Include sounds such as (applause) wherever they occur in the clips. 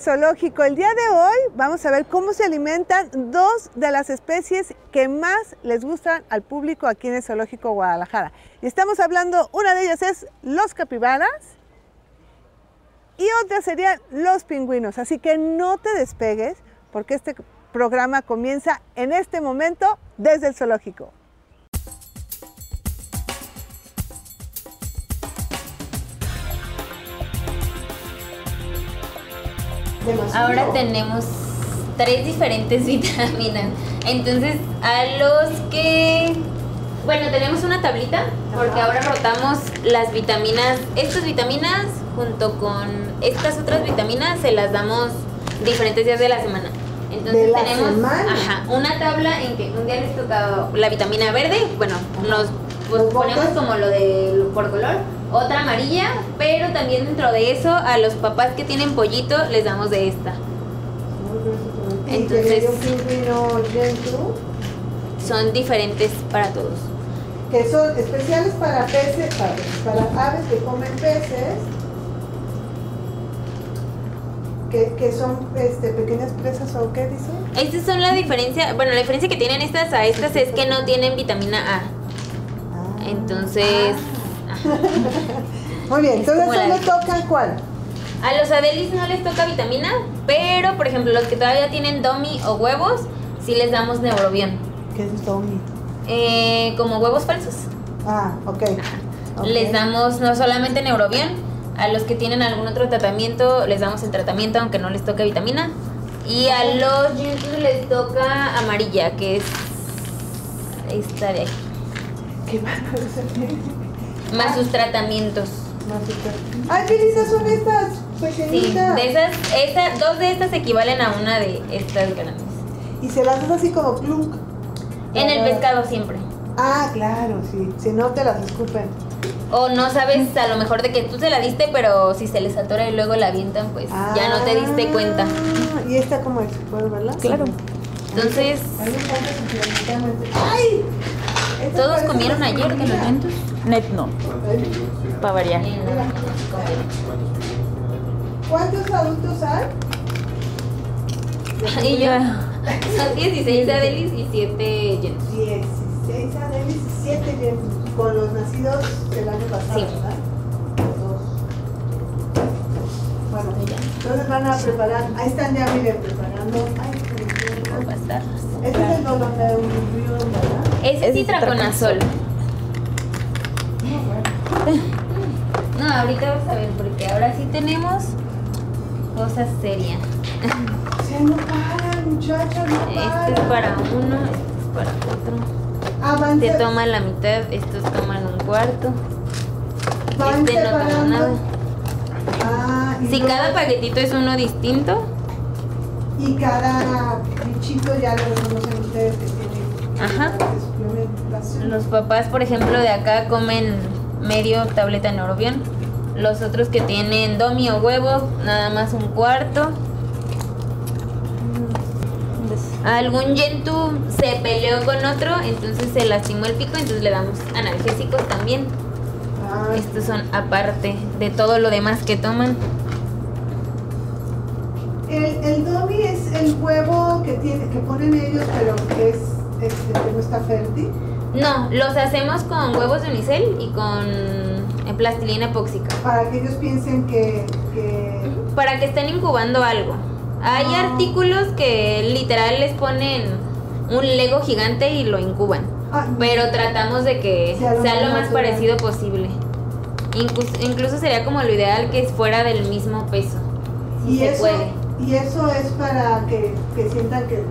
zoológico. El día de hoy vamos a ver cómo se alimentan dos de las especies que más les gustan al público aquí en el zoológico Guadalajara. Y estamos hablando, una de ellas es los capibaras y otra serían los pingüinos. Así que no te despegues porque este programa comienza en este momento desde el zoológico. Ahora tenemos tres diferentes (laughs) vitaminas. Entonces, a los que... Bueno, tenemos una tablita porque ahora rotamos las vitaminas. Estas vitaminas junto con estas otras vitaminas se las damos diferentes días de la semana. Entonces tenemos Ajá, una tabla en que un día les toca la vitamina verde, bueno, nos pues, ponemos como lo de por color, otra amarilla, pero también dentro de eso a los papás que tienen pollito les damos de esta. Entonces, son diferentes para todos. Que son especiales para peces, para, para aves que comen peces que, son este, pequeñas presas o qué dice? Estas son la diferencia, bueno, la diferencia que tienen estas a estas es que no tienen vitamina A. Ah. Entonces... Ah. (laughs) Muy bien, entonces ¿no le toca cuál? A los adelis no les toca vitamina, pero por ejemplo los que todavía tienen domi o huevos, sí les damos neurobión. ¿Qué es domi? Eh, como huevos falsos. Ah, ok. Les damos no solamente neurobión, a los que tienen algún otro tratamiento les damos el tratamiento aunque no les toque vitamina. Y a los les toca amarilla, que es esta de aquí. ¿Qué más? Más sus tratamientos. Ay, qué lindas son estas pequeñitas. Sí, de esas, dos de estas equivalen a una de estas grandes. ¿Y se las hace así como plunk? En el pescado siempre. Ah, claro, sí. Si no te las escupen. O no sabes a lo mejor de que tú se la diste, pero si se les atora y luego la avientan, pues ya no te diste cuenta. ¿Y esta cómo es? ¿Puedo verla? Claro. Entonces... ¡Ay! ¿Todos comieron ayer de los vientos? Net no. Para variar. ¿Cuántos adultos hay? (laughs) Y yo. Son 16 Adelis y 7 Jens. 16 Adelis y 7 Jens con los nacidos del año pasado, sí. ¿verdad? dos. Bueno. Entonces van a preparar, ahí están ya, miren, preparando. Ay, este es el dolor de un río, ¿verdad? Ese es citraconazol. No, ahorita vas a ver, porque ahora sí tenemos cosas serias. Se no paran, muchachos, no Este es para uno, este es para otro. Te toman la mitad, estos toman un cuarto. este no toma nada. Ah, si cada paquetito es uno distinto. Y cada bichito ya lo reconocen ustedes que tiene. Ajá. Los papás, por ejemplo, de acá comen medio tableta neurobión. Los otros que tienen domi o huevo, nada más un cuarto algún yentu se peleó con otro, entonces se lastimó el pico, entonces le damos analgésicos también. Ah. Estos son aparte de todo lo demás que toman. El, el domi es el huevo que tiene, que ponen ellos, pero que es este, que no está fértil. No, los hacemos con huevos de unicel y con eh, plastilina epóxica. Para que ellos piensen que, que... Para que estén incubando algo. Hay ah. artículos que literal les ponen un Lego gigante y lo incuban. Ah. pero tratamos de que sea lo, más parecido posible. Incluso, sería como lo ideal que fuera del mismo peso. Si ¿Y se eso, puede. Y eso es para que, sientan que,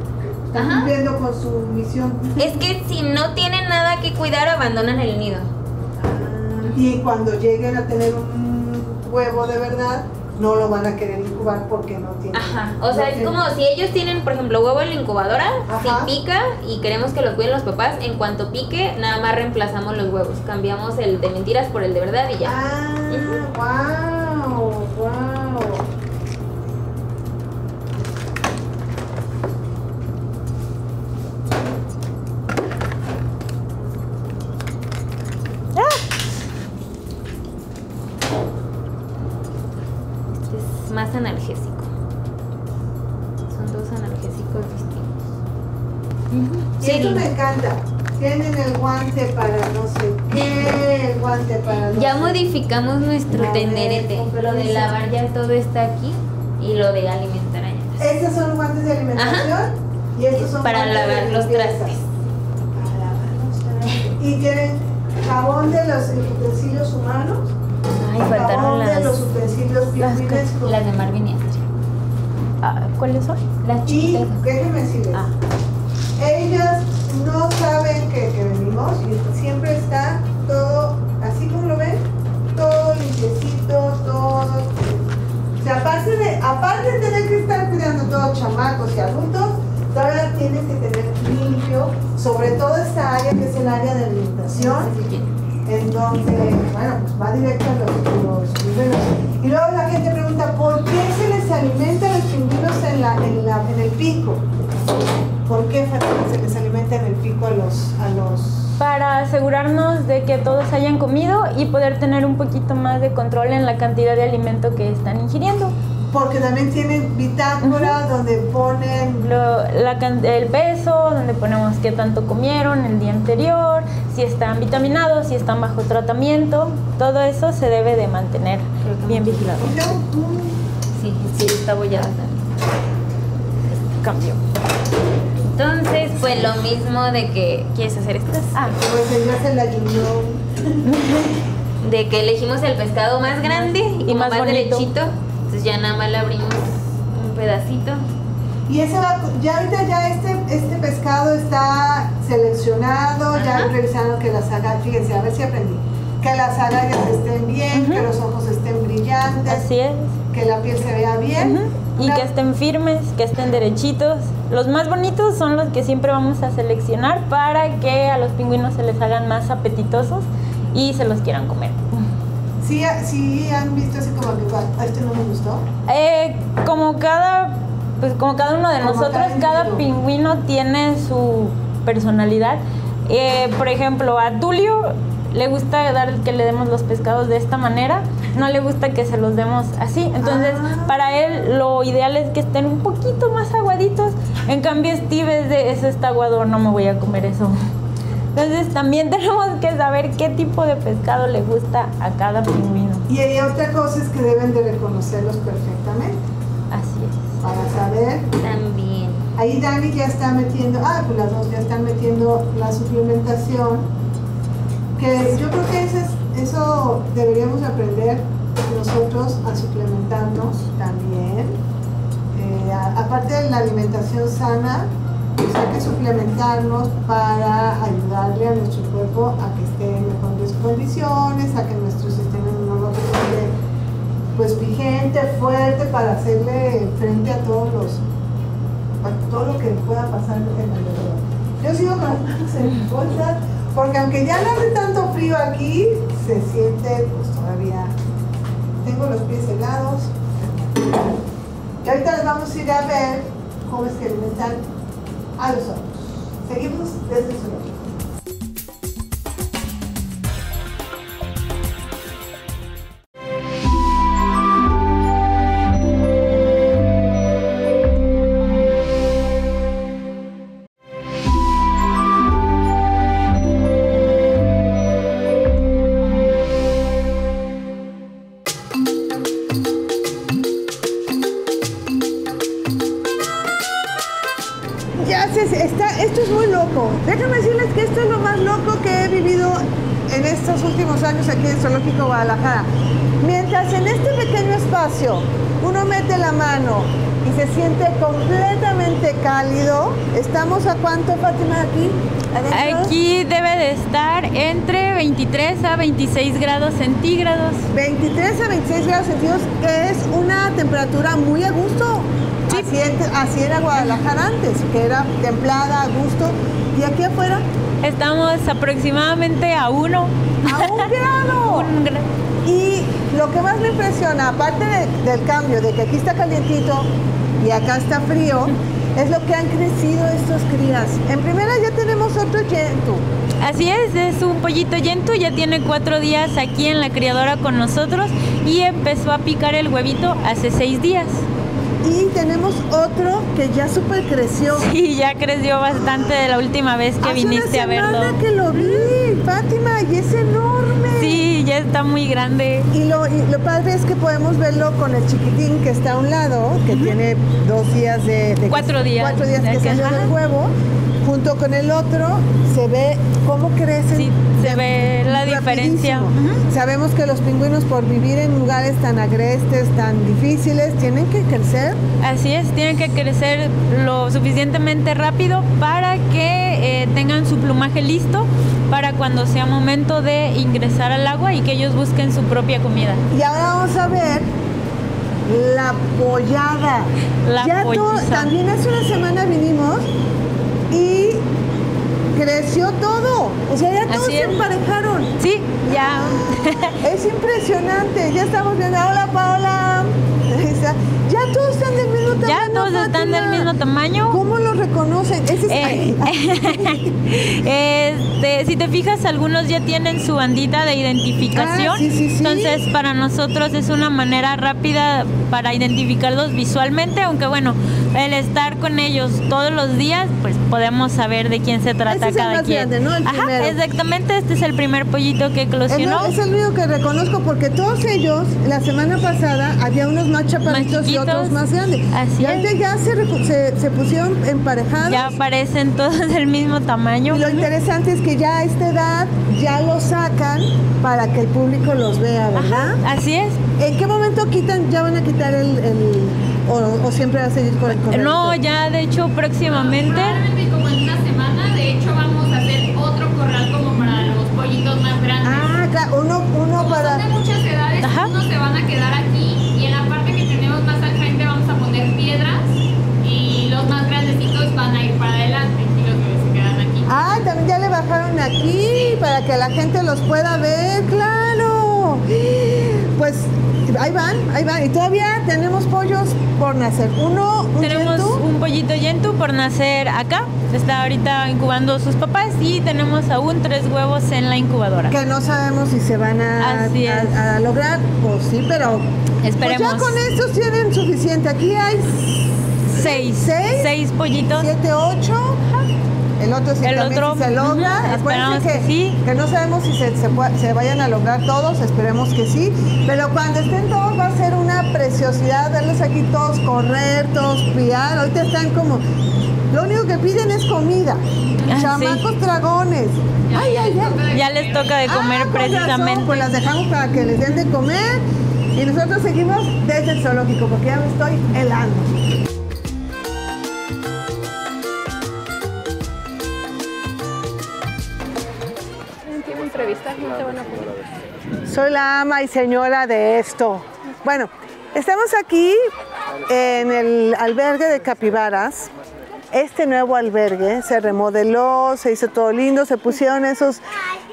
están cumpliendo con su misión. Es que si no tienen nada que cuidar, abandonan el nido. Ah. y cuando lleguen a tener un huevo de verdad, no lo van a querer incubar porque no tienen. Ajá. O sea, es como si ellos tienen, por ejemplo, huevo en la incubadora, si pica y queremos que los cuiden los papás, en cuanto pique, nada más reemplazamos los huevos. Cambiamos el de mentiras por el de verdad y ya. Ah, wow, wow. Eso me encanta. Tienen el guante para no sé qué, el guante para no Ya sé modificamos nuestro ver, tenderete. Lo de lavar ya todo está aquí y lo de alimentar allá. Estos son guantes de alimentación y estos son Para guantes de lavar los trastes. Para lavar los trastes. Y tienen jabón de los utensilios humanos, Ay, jabón faltaron de los las. utensilios las Las de Marvin y Astrid. ah, ¿Cuáles son? Las Y chiquitas. déjenme decirles, Ah. Ellas no saben que, que venimos y siempre está todo, así como lo ven, todo limpiecito, todo. O sea, aparte de, aparte de tener que estar cuidando todos chamacos y adultos, todavía tienes que tener limpio, sobre todo esta área que es el área de alimentación, en donde, bueno, pues va directo a los, los pingüinos. Y luego la gente pregunta, ¿por qué se les alimenta a los pingüinos en, la, en, la, en el pico? ¿Por qué Fátima, se les alimenta en el pico a los, a los Para asegurarnos de que todos hayan comido y poder tener un poquito más de control en la cantidad de alimento que están ingiriendo. Porque también tienen bitácora donde ponen. Lo- la can- el peso, donde ponemos qué tanto comieron el día anterior, si están vitaminados, si están bajo tratamiento, todo eso se debe de mantener bien vigilado. Sí, sí, está bollada también. Cambio. Entonces, pues lo mismo de que. ¿Quieres hacer estas? Ah, pues ya la. (laughs) De que elegimos el pescado más grande y, más más, bonito. derechito. Entonces ya nada más le abrimos un pedacito. Y ese va, ya ahorita ya este, este pescado está seleccionado, ya Ajá. revisaron que las agallas, fíjense, a ver si aprendí, que las agallas estén bien, que los ojos estén brillantes, así es. que la piel se vea bien. Ujú. Y Una- que estén firmes, que estén derechitos. Los más bonitos son los que siempre vamos a seleccionar para que a los pingüinos se les hagan más apetitosos y se los quieran comer. Sí, sí han visto así como que "Ah, este no me gustó. Eh, como cada pues como cada uno de Como nosotros, cada cada pingüino tiene su personalidad. Eh, por ejemplo, a Tulio le gusta dar que le demos los pescados de esta manera, no le gusta que se los demos así. Entonces, Ah. para él lo ideal es que estén un poquito más aguaditos. En cambio, Steve es de eso está aguado, no me voy a comer eso. Entonces, también (laughs) tenemos que saber qué tipo de pescado le gusta a cada pingüino. Y hay otra cosa es que deben de reconocerlos perfectamente Así es. para saber. También. Ahí Dani ya está metiendo, ah, pues las dos ya están metiendo la suplementación. Que yo creo que eso, es- eso deberíamos aprender nosotros a suplementarnos también. Eh, aparte de la alimentación sana, pues hay que suplementarnos para ayudarle a nuestro cuerpo a que esté en mejores condiciones, a que nuestro sistema inmunológico esté pues vigente, fuerte para hacerle frente a todos los a todo lo que pueda pasar en alrededor. Yo sigo con las (laughs) manos en bolsa, porque aunque ya no hace tanto frío aquí, se siente pues todavía. Tengo los pies helados. Y ahorita les vamos a ir a ver cómo es que alimentan a los otros. Seguimos desde su lado. Estos últimos años aquí en Zoológico Guadalajara. Mientras en este pequeño espacio uno mete la mano y se siente completamente cálido, ¿estamos a cuánto, Fátima, aquí? adentro? Aquí debe de estar entre 23 a 26 grados centígrados. 23 a 26 grados centígrados, es una temperatura muy a gusto. Así, en- así era Guadalajara antes, que era templada, a gusto. Y aquí afuera, Estamos aproximadamente a uno. a un (laughs) grado. Un Y lo que más me impresiona, aparte de- del cambio, de que aquí está calientito y acá está frío, (laughs) es lo que han crecido estos crías. En primera ya tenemos otro yentu. Así es, es un pollito yentu, ya tiene cuatro días aquí en la criadora con nosotros y empezó a picar el huevito hace seis días. Y tenemos otro que ya súper creció. Sí, ya creció bastante de la última vez que Hace viniste una a verlo. que lo vi, Fátima, y es enorme. Sí, ya está muy grande. Y lo, y lo padre es que podemos verlo con el chiquitín que está a un lado, que tiene dos días de... de- Cuatro días Cuatro días de que que- salió del huevo. Junto con el otro se ve cómo crecen. Sí, se ve la diferencia. Sabemos que los pingüinos por vivir en lugares tan agrestes, tan difíciles, tienen que crecer. Así es, tienen que crecer lo suficientemente rápido para que eh, tengan su plumaje listo para cuando sea momento de ingresar al agua y que ellos busquen su propia comida. Y ahora vamos a ver la pollada. La ya to- polliza. también hace una semana vinimos y creció todo. O sea, ya todos se emparejaron. Sí, ya. (laughs) Es impresionante. Ya estamos viendo. Hola, Paola. Ya todos están del mismo tamaño. ya todos están del mismo tamaño. ¿Cómo los reconocen? Ese es. Eh, (laughs) (laughs) este, si te fijas, algunos ya tienen su bandita de identificación. Ah, sí, sí, sí. Entonces, para nosotros es una manera rápida para identificarlos visualmente, aunque bueno, el estar con ellos todos los días, pues podemos saber de quién se trata Ese es el cada más quien. grande, ¿no? El Ajá, primero. exactamente, este es el primer pollito que Es, eclosionó. lo- es el único que reconozco porque todos ellos, la semana pasada, había unos más chaparritos y otros más grandes. Así y es. ya se, se, se pusieron emparejados. Ya aparecen todos del mismo tamaño. Y lo interesante es que ya a esta edad ya los sacan para que el público los vea, ¿verdad? Así es. ¿En qué momento quitan, ya van a quitar el, el- o, o siempre va a seguir con el corralito? No, ya de hecho próximamente. Probablemente como en una semana, de hecho vamos a hacer otro corral como para los pollitos más grandes. Ah, claro, uno, uno como para... son de muchas edades, Ajá. unos se van a quedar aquí y en la parte que tenemos más al frente vamos a poner piedras y los más grandecitos van a ir para adelante y los bebés se quedan aquí. Ah, también ya le bajaron aquí para que la gente los pueda ver, claro. Pues ahí van, ahí van. Y todavía tenemos pollos por nacer. Uno, un Tenemos yentu. un pollito yentu por nacer acá. Está ahorita incubando sus papás y tenemos aún tres huevos en la incubadora. que no sabemos si se van a, lograr. Pues sí, pero Esperemos. Pues ya con estos tienen suficiente. Aquí hay Seis. ¿Seis? Seis pollitos. siete, ocho. El otro sí El también otro, si se logra. Acuérdense que, que sí. que no sabemos si se, se vayan a lograr todos, esperemos que sí. Pero cuando estén todos va a ser una preciosidad verlos aquí todos correr, todos piar. Ahorita están como. Lo único que piden es comida. Ah, Chamacos dragones. Ay, ay, ay. Ya les toca de comer Ah, razón, precisamente. pues las dejamos para que les den de comer y nosotros seguimos desde el zoológico porque ya me estoy helando. Soy la ama y señora de esto. Bueno, estamos aquí en el albergue de capibaras. Este nuevo albergue se remodeló, se hizo todo lindo, se pusieron esos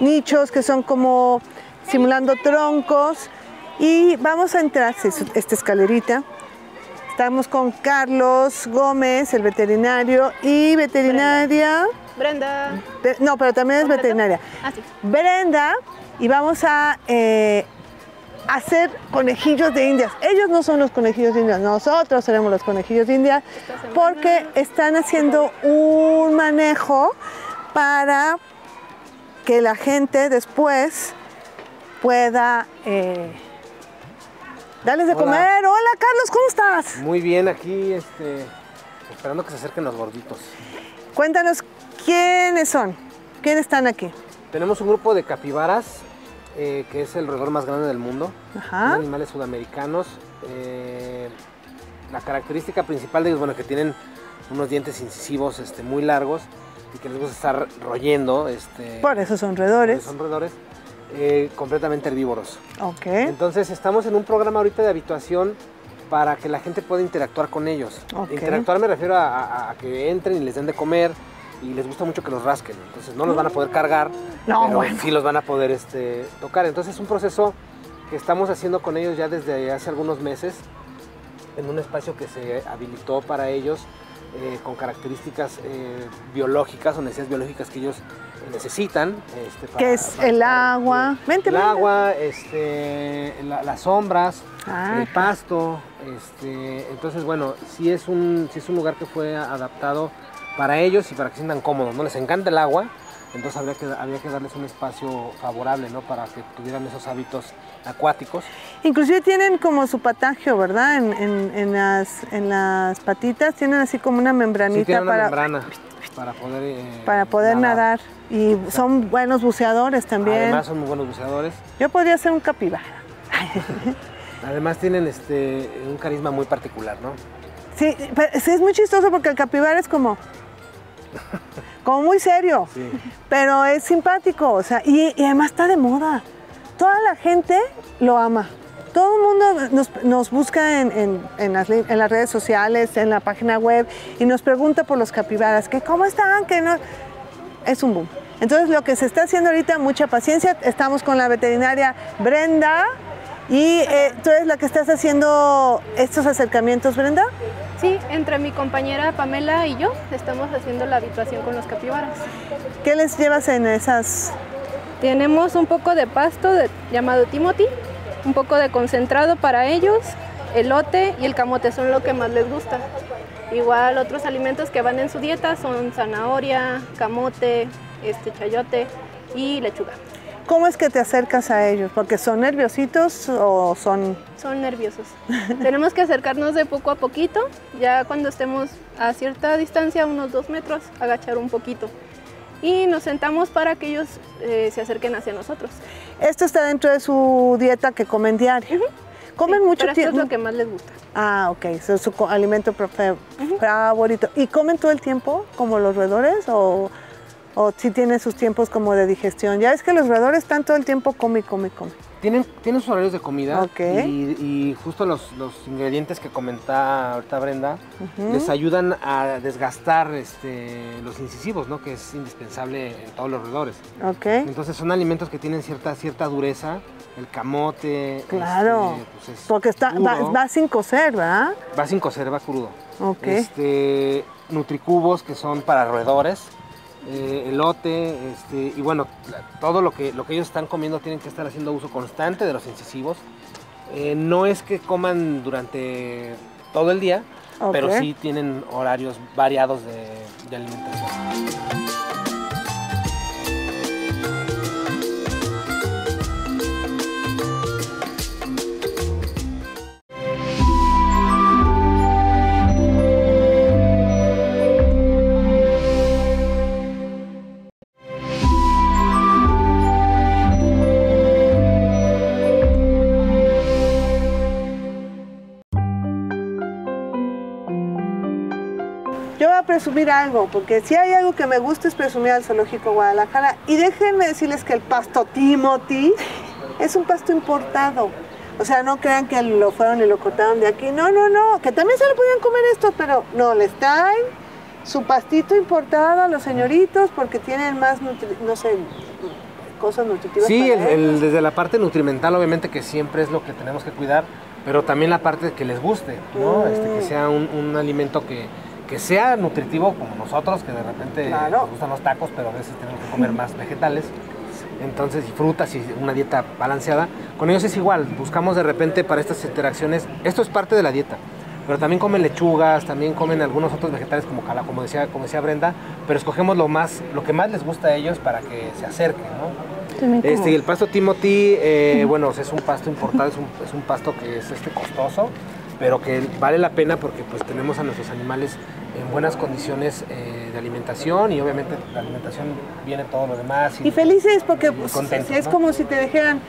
nichos que son como simulando troncos y vamos a entrar esta escalerita. Estamos con Carlos Gómez, el veterinario, y veterinaria. Brenda. Ve- No, pero también es veterinaria. Ah, sí. Brenda, y vamos a eh, hacer conejillos de indias. Ellos no son los conejillos de indias, nosotros seremos los conejillos de indias, porque están haciendo un manejo para que la gente después pueda eh, darles de Hola. comer. Hola Carlos, ¿cómo estás? Muy bien, aquí este, esperando que se acerquen los gorditos. Cuéntanos quiénes son, quiénes están aquí. Tenemos un grupo de capibaras, eh, que es el roedor más grande del mundo. Ajá. Son animales sudamericanos. eh, la característica principal de ellos, bueno, que tienen unos dientes incisivos este, muy largos y que les gusta estar royendo. Este, Por eso son roedores. Son roedores eh, completamente herbívoros. Ok. Entonces estamos en un programa ahorita de habituación para que la gente pueda interactuar con ellos. Ok. Interactuar me refiero a, a- a que entren y les den de comer y les gusta mucho que los rasquen. Entonces no los van a poder cargar, No, pero bueno. sí los van a poder este, tocar. Entonces es un proceso que estamos haciendo con ellos ya desde hace algunos meses en un espacio que se habilitó para ellos eh, con características eh, biológicas o necesidades biológicas que ellos necesitan. Este, para- Que es para el estar- agua. Vente, el vente. agua, este, la- las sombras, Ah, el pasto. Este, entonces, bueno, sí es, un, sí es un lugar que fue adaptado para ellos y para que se sientan cómodos. ¿no? Les encanta el agua, entonces habría que, habría que darles un espacio favorable ¿no? para que tuvieran esos hábitos acuáticos. Inclusive tienen como su patagio, ¿verdad? En, en- en las, en las patitas tienen así como una Sí, membranita tiene una para, membrana para poder, eh, para poder nadar. Y son buenos buceadores también. Además son muy buenos buceadores. Yo podría ser un capibara. (laughs) Además tienen este, un carisma muy particular, ¿no? Sí, pero sí es muy chistoso porque el capibara es como, como muy serio, Sí. pero es simpático, o sea, y, y además está de moda. Toda la gente lo ama. Todo el mundo nos, nos busca en, en- en las, li- en las redes sociales, en la página web y nos pregunta por los capibaras, que cómo están, que no... Es un boom. Entonces lo que se está haciendo ahorita, mucha paciencia, estamos con la veterinaria Brenda y eh, tú eres la que estás haciendo estos acercamientos, Brenda. Sí, entre mi compañera Pamela y yo estamos haciendo la habituación con los capibaras. ¿Qué les llevas en esas? Tenemos un poco de pasto de- llamado Timothy, un poco de concentrado para ellos, elote y el camote son lo que más les gusta. Igual otros alimentos que van en su dieta son zanahoria, camote, este chayote y lechuga. ¿Cómo es que te acercas a ellos? ¿Porque son nerviositos o son...? Son nerviosos. (laughs) Tenemos que acercarnos de poco a poquito, ya cuando estemos a cierta distancia, unos dos metros, agachar un poquito. Y nos sentamos para que ellos eh, se acerquen hacia nosotros. Esto está dentro de su dieta que comen diario. ¿Comen Sí, mucho pero esto es tiempo? lo que más les gusta. Ah, ok, eso es su alimento profe- favorito. ¿Y comen todo el tiempo como los roedores o, o si tienen sus tiempos como de digestión? Ya es que los roedores están todo el tiempo come, come, come. Tienen, tienen sus horarios de comida Ok. y, y justo los, los ingredientes que comenta ahorita Brenda les ayudan a desgastar este, los incisivos, ¿no? que es indispensable en todos los roedores. Ok. Entonces son alimentos que tienen cierta, cierta dureza, el camote, Claro, este, pues es porque está, va, va sin cocer, ¿verdad? Va sin cocer, va crudo. Ok. Este, nutricubos que son para roedores, eh, elote, este, y bueno, todo lo que, lo que ellos están comiendo tienen que estar haciendo uso constante de los incisivos. Eh, no es que coman durante todo el día, pero sí tienen horarios variados de, de alimentación. Presumir algo, porque si hay algo que me gusta es presumir al Zoológico Guadalajara. Y déjenme decirles que el pasto Timothy es un pasto importado. O sea, no crean que lo fueron y lo cortaron de aquí. No, no, no, que también se lo podían comer estos, pero no, les traen su pastito importado a los señoritos porque tienen más, nutri- no sé, cosas nutritivas. Sí, el- para el- ellos. desde la parte nutrimental obviamente que siempre es lo que tenemos que cuidar, pero también la parte de que les guste, ¿no? Este, Mm. que sea un, un alimento que, que sea nutritivo como nosotros, que de repente Claro. nos gustan los tacos, pero a veces tenemos que comer más vegetales. Entonces, y frutas y una dieta balanceada. Con ellos es igual, buscamos de repente para estas interacciones, esto es parte de la dieta, pero también comen lechugas, también comen algunos otros vegetales como cala, como decía, como decía Brenda, pero escogemos lo más, lo que más les gusta a ellos para que se acerquen, ¿no? Este, y el pasto Timothy, eh, bueno, es un pasto importado, es un, es un pasto que es este costoso, pero que vale la pena porque pues tenemos a nuestros animales en buenas condiciones eh, de alimentación y obviamente la alimentación viene todo lo demás. Y felices porque y pues, contentos, es ¿no? como si te dijeran,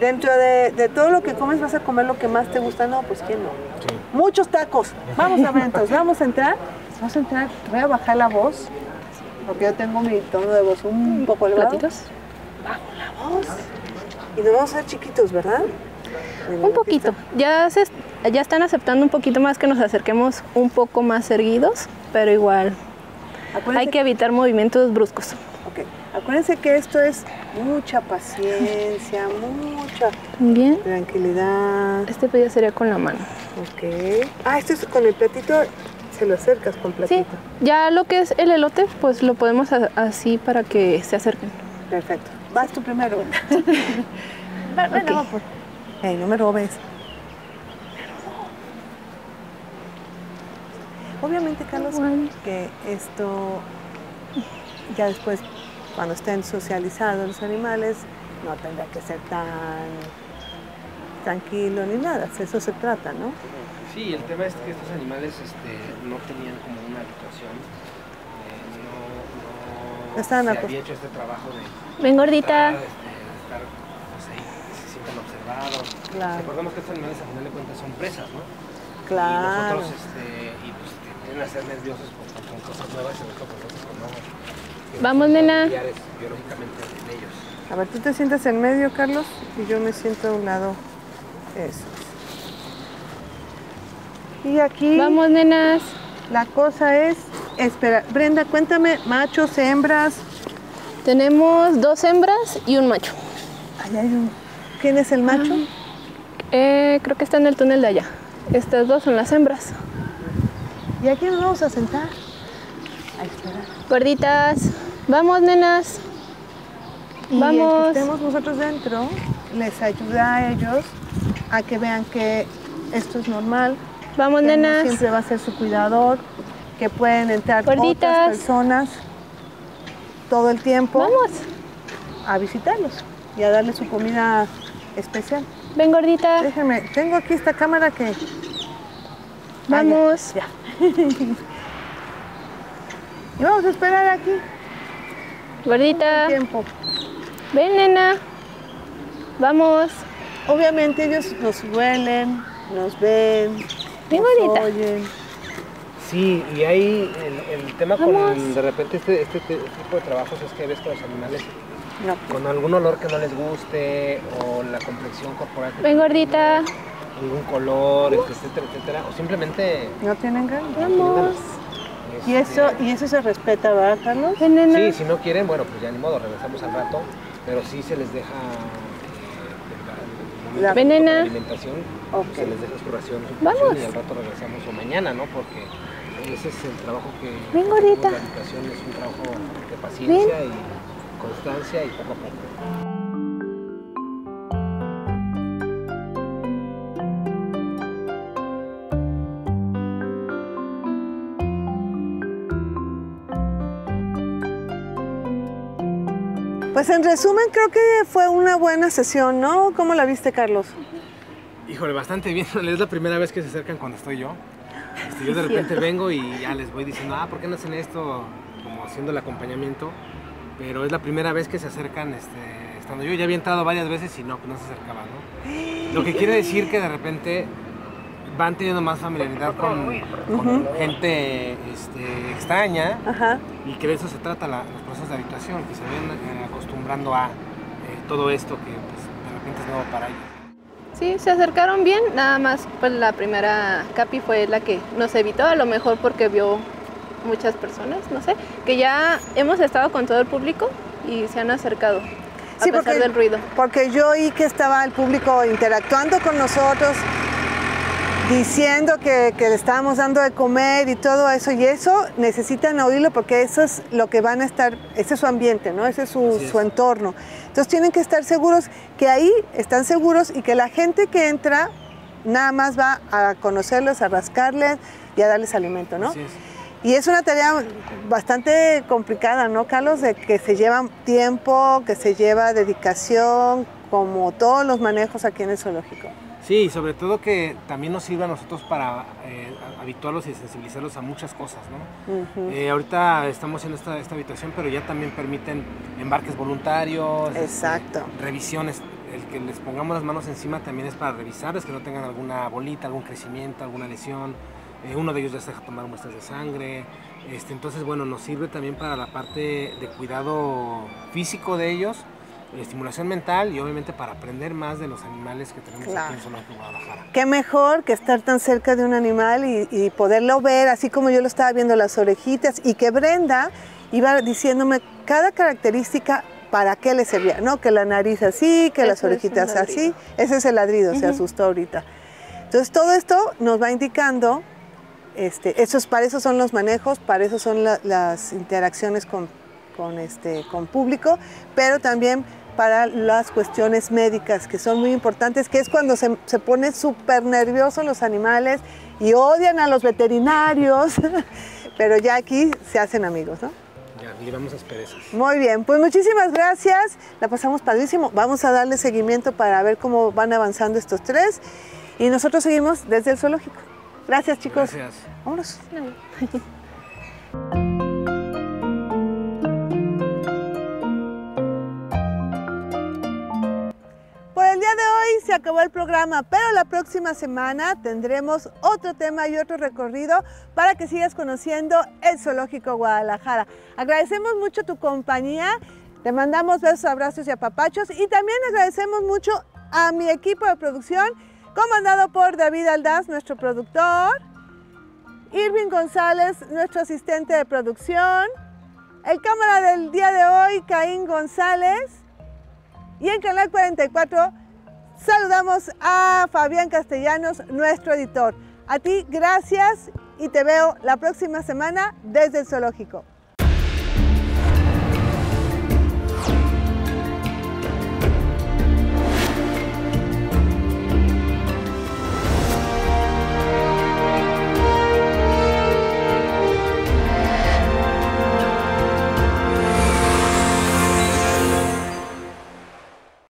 dentro de, de todo lo que comes vas a comer lo que más te gusta. No, pues quién no. Sí. Muchos tacos. Vamos a ver entonces, vamos a entrar. Vamos a entrar, voy a bajar la voz, porque yo tengo mi tono de voz un poco elevado. ¿Platitos? Vamos. Y nos vamos a hacer chiquitos, ¿verdad? Un poquito. Ya, se, ya están aceptando un poquito más que nos acerquemos un poco más erguidos, pero igual Acuérdense, hay que evitar movimientos bruscos. ok, Acuérdense que esto es mucha paciencia, mucha Bien. tranquilidad. Este pedido sería con la mano. Ok. Ah, esto es con el platito que lo acercas con Sí, platito. ya lo que es el elote, pues lo podemos a- así para que se acerquen. Perfecto. Vas tú primero. (laughs) (laughs) Ok. Ey, no me robes. Obviamente, Carlos, Bueno. que esto ya después, cuando estén socializados los animales, no tendrá que ser tan tranquilo ni nada. De Eso se trata, ¿no? Sí, el tema es que estos animales este, no tenían como una habituación, eh, no, no Estaban se había hecho este trabajo de Ven gordita. estar, este, de estar pues, ahí, que se observados. Claro. Recordemos que estos animales a final de cuentas son presas, ¿no? Y Claro. nosotros, este, y pues que tienden a ser nerviosos porque son cosas nuevas y nosotros que no Vamos, nena. familiares biológicamente en ellos. A ver, tú te sientas en medio, Carlos, y yo me siento a un lado. Eso. Y aquí Vamos, nenas. la cosa es esperar. Brenda, cuéntame, machos, hembras. Tenemos dos hembras y un macho. Ahí hay un. ¿Quién es el macho? Eh, creo que está en el túnel de allá. Estas dos son las hembras. ¿Y aquí nos vamos a sentar? A esperar. Gorditas. Vamos, nenas. Y el que Vamos. estemos nosotros dentro les ayuda a ellos a que vean que esto es normal. Vamos, que nenas. siempre va a ser su cuidador, que pueden entrar Gorditas. otras personas todo el tiempo Vamos. a visitarlos y a darles su comida especial. Ven, gordita. Déjenme, tengo aquí esta cámara que... Ah, ya, Vamos. ya. (laughs) y vamos a esperar aquí Gordita. tiempo. Ven, nena. Vamos. Obviamente ellos nos huelen, nos ven, Ven, nos gordita. oyen. Sí, y ahí el, el tema con Vamos. de repente este, este, este tipo de trabajos es que ves que los animales No. con algún olor que no les guste o la complexión corporal que Ven, gordita. algún color, este, etcétera, etcétera, o simplemente No tienen ganas. Vamos. Y eso, y eso se respeta, ¿verdad, Carlos? Sí, si no quieren, bueno, pues ya ni modo, regresamos al rato, pero sí se les deja La- Venena. alimentación, se les deja su ración, su Vamos. y al rato regresamos o mañana, ¿no? Porque ese es el trabajo que Ven, gordita. la educación es un trabajo de paciencia y constancia y poco a poco. Pues en resumen creo que fue una buena sesión, ¿no? ¿Cómo la viste, Carlos? Híjole, bastante bien. (laughs) Es la primera vez que se acercan cuando estoy yo. Este, yo de repente vengo y ya les voy diciendo, ah, ¿por qué no hacen esto? Como haciendo el acompañamiento. Pero es la primera vez que se acercan este, estando yo. Ya había entrado varias veces y no, no se acercaban, ¿no? Lo que quiere decir que de repente van teniendo más familiaridad con, con gente este, extraña Ajá. y que de eso se trata la- los procesos de habitación, que se ven eh, acostumbrando a eh, todo esto que pues, de repente es nuevo para ellos. Sí, se acercaron bien, nada más pues la primera Capi fue la que nos evitó, a lo mejor porque vio muchas personas, no sé, que ya hemos estado con todo el público y se han acercado a Sí, pesar porque- del ruido. Porque yo oí que estaba el público interactuando con nosotros, diciendo que, que le estábamos dando de comer y todo eso, y eso necesitan oírlo porque eso es lo que van a estar, ese es su ambiente, ¿no? Ese es su, es. su entorno. Entonces tienen que estar seguros que ahí están seguros y que la gente que entra nada más va a conocerlos, a rascarles y a darles alimento, ¿no? Así es. Y es una tarea bastante complicada, ¿no, Carlos? De que se lleva tiempo, que se lleva dedicación, como todos los manejos aquí en el zoológico. Sí, y sobre todo que también nos sirva a nosotros para eh, habituarlos y sensibilizarlos a muchas cosas, ¿no? Eh, ahorita estamos en esta, esta habitación, pero ya también permiten embarques voluntarios, este, revisiones. El que les pongamos las manos encima también es para revisarles que no tengan alguna bolita, algún crecimiento, alguna lesión. Eh, uno de ellos ya se deja tomar muestras de sangre. Este, entonces, bueno, nos sirve también para la parte de cuidado físico de ellos, estimulación mental y obviamente para aprender más de los animales que tenemos Claro. aquí en Zoológico Guadalajara. Qué mejor que estar tan cerca de un animal y, y poderlo ver, así como yo lo estaba viendo las orejitas, y que Brenda iba diciéndome cada característica para qué le servía, ¿no? Que la nariz así, que las Eso orejitas así. Ese es el ladrido, se asustó ahorita. Entonces todo esto nos va indicando este, esos, para eso son los manejos, para eso son la- las interacciones con, con, este, con público, pero también para las cuestiones médicas que son muy importantes, que es cuando se, se ponen súper nerviosos los animales y odian a los veterinarios, (laughs) pero ya aquí se hacen amigos, ¿no? Ya, libramos asperezas. Muy bien, pues muchísimas gracias. La pasamos padrísimo. Vamos a darle seguimiento para ver cómo van avanzando estos tres. Y nosotros seguimos desde el zoológico. Gracias, chicos. Gracias. Vámonos. Por el día de hoy se acabó el programa, pero la próxima semana tendremos otro tema y otro recorrido para que sigas conociendo el Zoológico Guadalajara. Agradecemos mucho tu compañía, te mandamos besos, abrazos y apapachos y también agradecemos mucho a mi equipo de producción, comandado por David Aldaz, nuestro productor, Irving González, nuestro asistente de producción, el cámara del día de hoy, Caín González, y en Canal 44 saludamos a Fabián Castellanos, nuestro editor. A ti, gracias y te veo la próxima semana desde el zoológico.